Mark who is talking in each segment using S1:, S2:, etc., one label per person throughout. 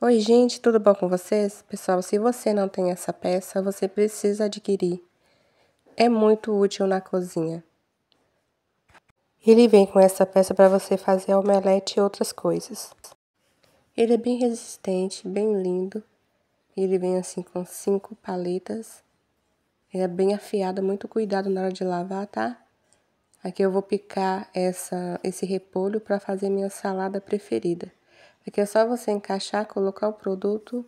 S1: Oi, gente, tudo bom com vocês? Pessoal, se você não tem essa peça, você precisa adquirir. É muito útil na cozinha. Ele vem com essa peça para você fazer omelete e outras coisas. Ele é bem resistente, bem lindo. Ele vem assim com cinco paletas. Ele é bem afiado, muito cuidado na hora de lavar, tá? Aqui eu vou picar essa, esse repolho para fazer minha salada preferida. Aqui é só você encaixar, colocar o produto.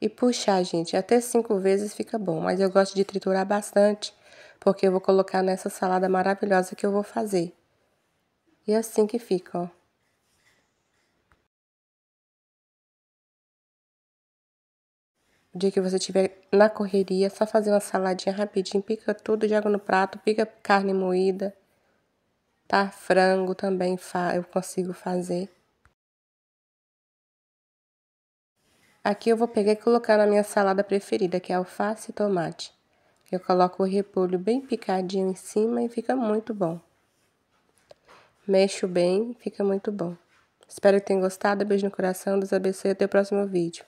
S1: E puxar, gente, até cinco vezes fica bom, mas eu gosto de triturar bastante porque eu vou colocar nessa salada maravilhosa que eu vou fazer. E é assim que fica, ó. O dia que você estiver na correria, só fazer uma saladinha rapidinho, pica tudo, joga no prato, pica carne moída, tá? Frango também eu consigo fazer. Aqui eu vou pegar e colocar na minha salada preferida, que é alface e tomate. Eu coloco o repolho bem picadinho em cima e fica muito bom. Mexo bem, fica muito bom. Espero que tenham gostado. Beijo no coração, abençoe e até o próximo vídeo.